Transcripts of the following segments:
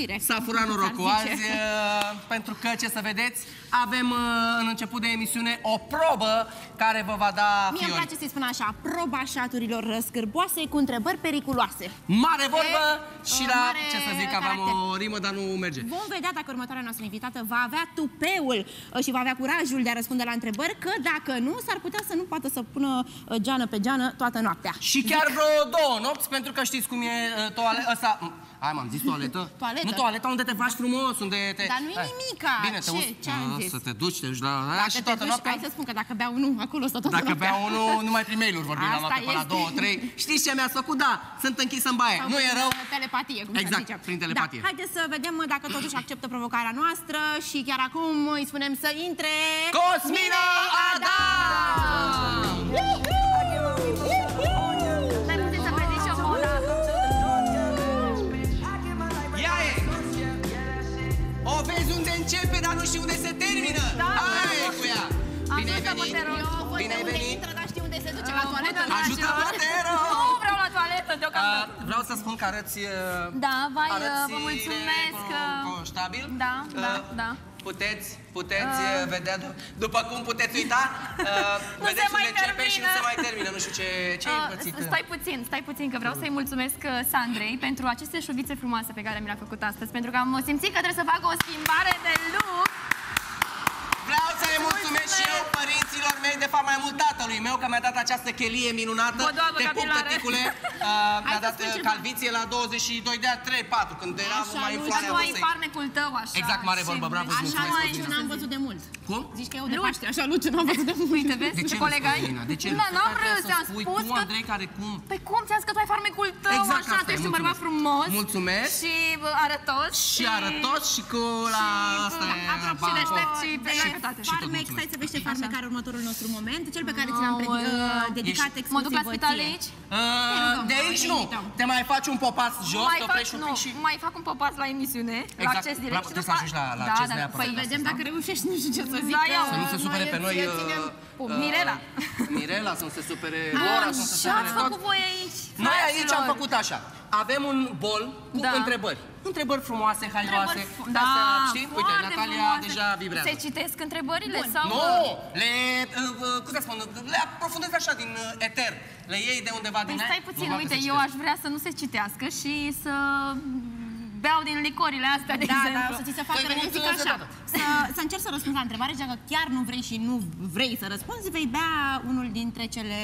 știre. S-a furat norocul S-ar azi, zice. uh, pentru că, ce să vedeți, avem uh, în început de emisiune o probă care vă va da Mie îmi fiori. place să-i spun așa, proba șaturilor scârboase cu întrebări periculoase. Mare vorbă și uh, la, mare ce să zic, aveam caracter. o rimă, dar nu merge. Vom vedea dacă următoarea noastră invitată va avea tupeul uh, și va avea curajul de a răspunde la întrebări, că dacă nu, s-ar putea să nu poată să pună uh, geană pe geană toată noaptea. Și chiar vreo două nopți, pentru că știți cum e uh, toaletă, ăsta... Hai, m-am zis toaletă? Toaletă. Nu toaleta, unde te faci frumos, unde te... Dar nu-i Hai. nimica. Bine, te Ce? uzi... Ce am Ah, zis? Să te duci, te duci la... aia Dacă și te toată duci, noaptea... hai să spun că dacă beau nu, acolo stă toată Dacă noaptea. bea unul, numai prin mail-uri vorbim la Asta noapte până la este. două, trei. Știți ce mi-ați făcut? Da, sunt închis în baie. Sau Nu e prin, rău. uh, Telepatie, cum Exact, se zice. prin telepatie. Da. Haideți să vedem uh, dacă totuși acceptă provocarea noastră și chiar acum îi spunem să intre... Cosmina Adam! Mai începe, dar nu știi unde se termină. Da, Hai da. cu ea! Bine ai Ajută-mă, venit! te rog. Eu văd Bine de ai unde venit! intră, dar știu unde se duce la toaletă. bună, da. Ajută-mă, te Nu rog! vreau la toaletă Uh, deocamdată. vreau să spun că arăți... uh, Da, vai, uh, arăți vă mulțumesc. con- uh, Constabil? Da, da, Uh, da. Puteți, puteți uh, vedea, du- după cum puteți uita, uh, Nu vedeți se mai unde începe și nu termină. se mai termină. Nu știu ce, ce ai Uh, pățit. Stai puțin, stai puțin, că vreau să-i mulțumesc uh, Sandrei pentru aceste șuvițe frumoase pe care mi le-a făcut astăzi, pentru că am simțit că trebuie să fac o schimbare de look. Vreau să le mulțumesc și eu părinților mei, de fapt mai mult tatălui meu, că mi-a dat această chelie minunată. Podoabă Te pup, capilară. tăticule. Uh, mi-a să dat spun uh, ceva. calviție la 22 de ani, 3-4, când eram Așa, mai în nu, floarea Tu ai vârstei. farmecul tău, așa. Exact, mare și vorbă, bravo, îți vrei- Așa, mulțumesc, Luciu, Cosmina. n-am văzut de mult. Cum? Zici că eu de Lu- Paște, așa, Luciu, n-am văzut de mult. Uite, vezi, De ce nu colega spui, Ina? De ce nu? Da, n-am Stai vrut, să ți-am spui spus tu, că... Andrei, care cum? Păi cum ți-am zis că tu ai farmecul tău, Exact așa, asta tu e, ești un bărbat mulțumesc. frumos. Mulțumesc. Și bă, arătos. Și arătos și cu la asta e... Apropo, ba- și deștept și de și pe toate. Și tot farmec, mulțumesc. stai să vezi ce farmec are următorul nostru moment, cel pe care ți l-am predi- Aoleu. uh, dedicat Ești- Mă duc la exclusiv spital ție. aici? Uh, rugăm, de noi aici te nu. invităm. Te mai faci un popas jos, mai te fac, oprești un nu, pic și... mai fac un popas la emisiune, la Exact. acces direct. Bravo, și trebuie după- să ajungi la- la da, acces da, neapărat. Păi Vedem vedem dacă reușești, nu știu ce să zic. Da, că ia. Să nu se supere pe noi... îți uh, ținem Pum, uh, Mirela. Mirela, să nu se supere Dora, să nu se Ce ați supere făcut toți. voi aici? Noi aici fraților? am făcut așa. Avem un bol cu Da. întrebări. Întrebări frumoase, haioase. Întrebări fu- de-astea, Da, știi? Uite, foarte Natalia frumoase. deja vibrează. Se citesc întrebările Bun. sau... Nu! Le, uh, uh, cum să spun, le aprofundezi așa din uh, eter. Le iei de undeva din Păi aia. stai puțin, normal că uite, se eu citesc. aș vrea să nu se citească și să beau din licorile astea, de Da, exemplu. da, să ți se facă, Tu ai venit zic în așa, setat. să, să încerci să răspunzi la întrebare și dacă chiar nu vrei și nu vrei să răspunzi, vei bea unul dintre cele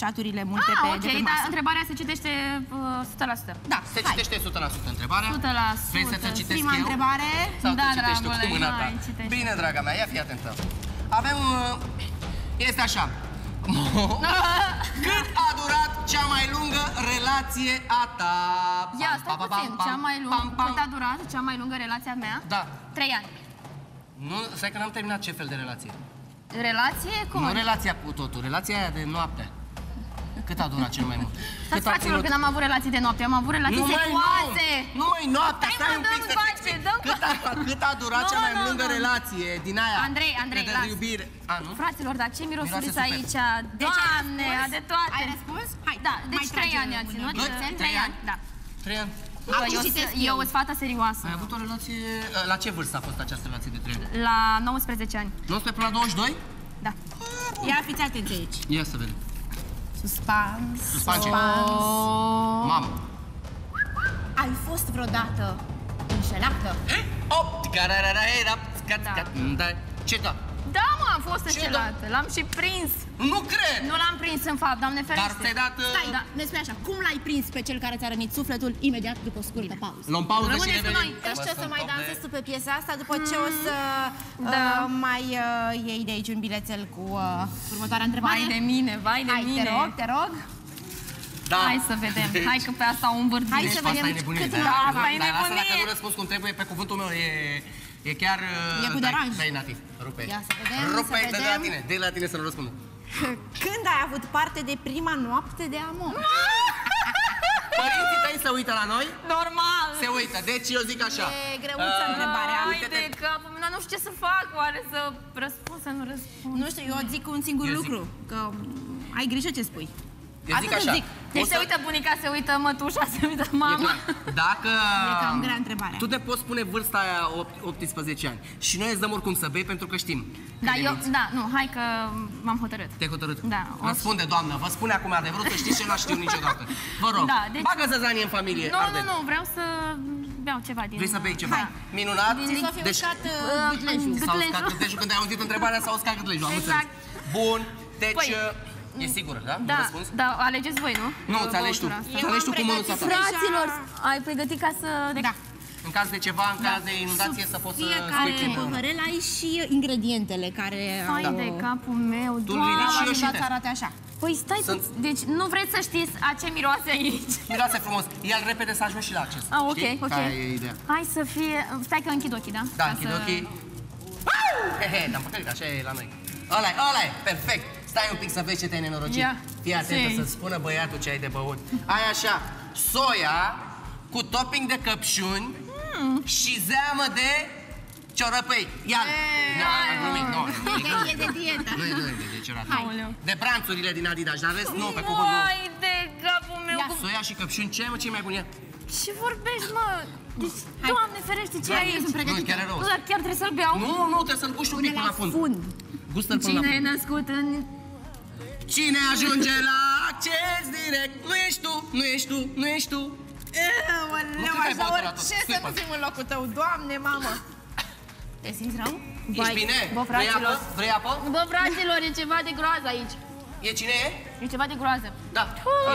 șaturile multe Ah, pe, ok, de pe dar masă. întrebarea se citește uh, 100%. Da, Se hai. citește 100% întrebarea. 100%. Vrei să ți-o citesc Prima eu? întrebare. Sau Da, tu citești tu dragule, cu mâna ta? hai, citește. Bine, draga mea, ia fii atentă. Avem... uh, Este așa. Cât a durat cea mai lungă relație a ta? Ia, Pam, stai pam, puțin, pam, pam, cea mai pam, lungă, pam. cât a durat cea mai lungă relația mea? Da. Trei ani. Nu, stai că n-am terminat ce fel de relație. Relație? Cum? Nu relația cu totul, relația aia de noapte. Cât a durat cel mai mult? Stați, fraților, când am avut relații de noapte, am avut relații Nu mai serioase. nu, nu mai noaptea, Stai, stai mă, un pic dăm să pace, explic. dăm cât a, cât a durat Nu, cea mai nu, lungă nu. relație din aia? Andrei, Andrei, de las. iubire. A, nu? Fraților, dar ce Miroase mirosuriți super. aici? Deci ai Doamne, răspuns? a de toate. Ai răspuns? Hai, Da, mai deci trei trage ani a mâna. ținut. Doi? Trei Trei ani, ani? da. Trei ani. Acum Eu, citesc eu, eu. eu sunt fata serioasă. Ai avut o relație... La ce vârstă a fost această relație de trei ani? La 19 ani. 19 până la 22? Da. Ia fiți atenți aici. Ia să vedem. Suspans. Suspanse. Oh. Mamă. Ai fost vreodată înșelată? Opt, cararara, era, scat, Da. scat. Da. Ce da? Da, mă, am fost Ce înșelată. L-am și prins. Nu cred! Nu l-am prins în fapt, doamne Dar ferește. ți-ai dat... uh, Stai, da. ne spune așa, cum l-ai prins pe cel care ți-a rănit sufletul imediat după o scurtă pauză? Luăm pauză și Rămâneți cu revenim. noi. Că știu să mai dansezi tu pe piesa asta după ce o să Da. uh, mai uh, iei de aici un bilețel cu uh, următoarea întrebare. Vai de mine, vai de Hai, mine. te rog, te rog. Da. Hai să vedem. Hai că pe asta o învârtim. Hai Deci să pe vedem asta e nebunie. cât Da, Da, asta e Dar lasă nebunie. dacă nu răspuns cum trebuie, pe cuvântul meu e... E chiar... uh, E cu dai- deranj. Dai, Nati, rupe. Ia să vedem, Rupe, să dă de la vedem. tine, dă de la tine să nu răspundă. Când ai avut parte de prima noapte de amor? Părinții tăi se uită la noi? Normal. Se uită, deci eu zic așa. E greuță întrebarea. Ai Uite-te. de capul meu, dar nu știu ce să fac, oare să răspund, să nu răspund. Nu știu, eu zic un singur Eu zic. lucru, că mm, ai grijă ce spui. Eu zic Atât așa. zic. Deci o se uită bunica, se uită mătușa, se uită E mama. clar. Dacă... E cam grea întrebarea. Tu te poți spune vârsta aia opt- 18 ani. Și noi îți dăm oricum să bei pentru că știm. cât Da, de eu, minți. da, nu, hai că m-am hotărât. Te-ai hotărât? Da, o- Răspunde, doamnă, vă spune acum adevărul, să știți ce n-aș știut niciodată. Vă rog, Da, deci- bagă zăzanie în familie, Nu, nu, Arden. nu, vreau să beau ceva din... Vrei să bei ceva? Da. Minunat? Ți s-a fi Deci, uscat uh, Uh, gâtlejul. gât- s-a Gâtlejul. uscat gâtlejul când ai auzit întrebarea, s-a uscat gâtlejul, am Exact. înțeles. Bun, deci... Păi, E sigură, da? Da, Răspuns? da, alegeți voi, nu? Nu, ți alegi tu. Băutura asta. Ți alegi tu am cu mânuța ta. pregătit Fraților, ai pregătit ca să... Da. În caz de ceva, în caz de inundație, să poți să Fiecare spui cum- păhărel ai și ingredientele care Fai au... de capul meu, Tu îl ridici și eu Am și ajutat te. să arate așa. Păi stai, Sunt- pu- deci nu vreți să știți a ce miroase aici? Miroase frumos. Ia-l repede să ajungi și la acces. Ah, ok, Știi? ok. Care e ideea. Hai să fie... Stai că închid ochii, da? Da, Ca închid să- ochii. He, he, dar păcălit, așa e la noi. ăla e, ăla e, perfect. Stai un pic să vezi ce te-ai nenorocit. Ia. Fii atentă Ce-i? să-ți spună băiatul ce ai de băut. Ai așa, soia cu topping de căpșuni Hmm. și zeamă de ciorăpăi. Ia, nu, am glumit, nu, nu, e E de dietă. nu e de, de ciorăpăi. Aoleu. De branțurile din Adidas, dar în rest nu, pe cuvânt nu. Vai de capul meu, Ia. cum... Soia și căpșuni, ce mă, ce mai bun e? Ce vorbești, mă? Deci, Doamne ferește, ce ai aici? Nu, chiar e rău. Nu, dar chiar trebuie să-l beau? Nu, nu, trebuie să-l puși un pic până la fund. fund. Gustă-l până la Cine e fund. născut în... Cine ajunge la acces direct? Nu ești tu, nu ești tu, nu ești tu. Nu Leu, cred că ai așa băut la tot. orice să Scuipă. nu fim în locul tău, Doamne, mamă! Te simți rău? Ești bine? Bă, Vrei apă? fraților. Vrei apă? Bă, fraților, e ceva de groază aici. E cine e? E ceva de groază. Da.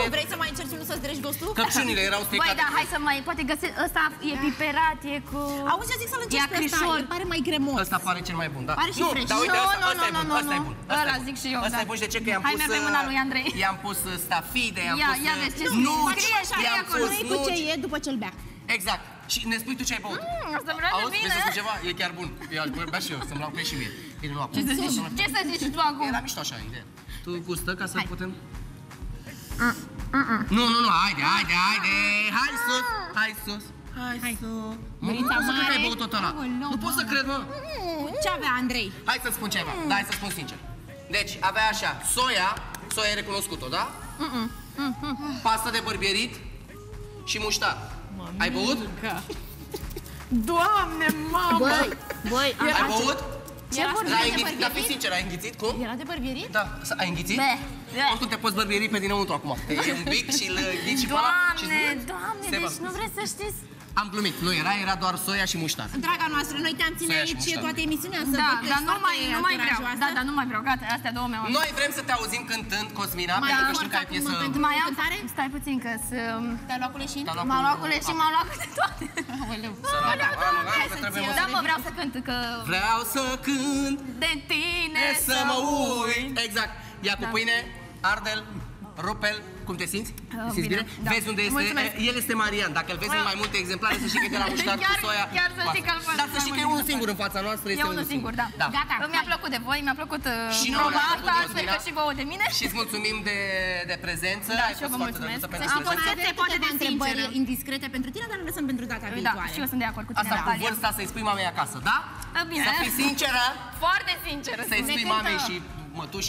E Vrei să mai încerci unul să-ți dregi gustul? căpșunile erau Băi, stricate. da, hai să mai... Poate găsesc... Ăsta e piperat, e cu... Auzi, eu zic să-l E încerci pe ăsta, acrișor. el pare mai cremos. Ăsta pare cel mai bun, da. Pare și nu, fresh. dar uite, Nu, ăsta, nu, ăsta e nu, bun, nu, ăsta e nu. bun. ăsta Ăla e bun. zic și eu, Ăsta da. e bun și de ce? Că i-am Hai, pus... merg pe mâna lui Andrei. uh, I-am pus uh, stafide, i-am Ia, pus... ia uh, vezi ce nuci, scrie, scrie i-am acolo. pus Spui cu ce nuci. e după ce-l bea. Exact. Și ne spui tu ce ai băut. Mm, Asta vrea de Auzi, vrei bine. să spun ceva? E chiar bun. Ia, bea și eu, să-mi iau pe și mie. Bine, nu acum. Ce să zici? Ce să zici tu acum? Era mișto așa, ideea. Tu gustă ca să putem... Nu, nu, nu, haide, haide, haide, hai sus, hai sus, hai sus. Mă, nu pot să cred că ai băut tot ăla. Aoleu, Nu pot să cred, mă. Ce avea Andrei? Hai să spun ceva, da, hai să spun sincer. Deci, avea așa, soia, soia e recunoscut-o, da? Pasta de bărbierit și muștar. Ai băut? Doamne, mamă! Băi, băi, Ai băut? Ce vorbești L-ai de înghițit, dar fii bărbierit? sincer, ai înghițit? Cum? Era de bărbierit? Da, să- ai înghițit? Be, be. Oricum te poți bărbieri pe dinăuntru acum. Te iei un pic și îl înghiți și pe ăla și Doamne, îți- doamne, se va. deci nu vreți să știți? Am glumit, nu era, era doar soia și muștar. Draga noastră, noi te-am ține Soia și aici muștar. toată emisiunea să Da, văd că dar ești nu foarte mai, nu mai vreau. curajoasă. Da, dar nu mai vreau. Gata, astea două mi-au. Noi vrem să te auzim cântând, Cosmina, Mai pentru că am știm că ai acum piesă... pentru- Mai am, Cântare? stai puțin că să... Te-ai luat cu leșin? Te-a luat M-am luat cu- cu leși, m-am luat cu de toate. Aoleu. Săraca, mamă, mamă, hai că să-ți trebuie iau. mă- Da, mă, vreau să cânt, că... Vreau să cânt, De tine să mă uit. Exact. Ia cu Da. pâine, ardel, rupel, cum te simți? Te simți bine, bine? da. Vezi unde este? Mulțumesc. El este Marian. Dacă îl vezi în mai multe exemplare, să știi că e de la muștar cu Chiar- soia. chiar să cu știi că asta. îl fac Dar să mai știi că e multe unul singur în fața noastră. E este unul singur, da. Da. Gata, Mi-a hai. plăcut de voi, mi-a plăcut uh, Și nouă proba ne-a asta, plăcut, sper că Cosmina. și vouă de mine. Și îți mulțumim de, de prezență. Da, Ai și eu fost vă foarte mulțumesc. drăguță pentru Să știți că prezență. mai se poate de întrebări sinceră. indiscrete pentru tine, dar le lăsăm pentru data Da, viitoare. și eu sunt de acord cu tine, Asta cu Natalia. vârsta să-i spui mamei acasă, da? A, bine. Să fii sinceră, Foarte sinceră. să-i sunt. spui Ne mamei cântăm. și mătuși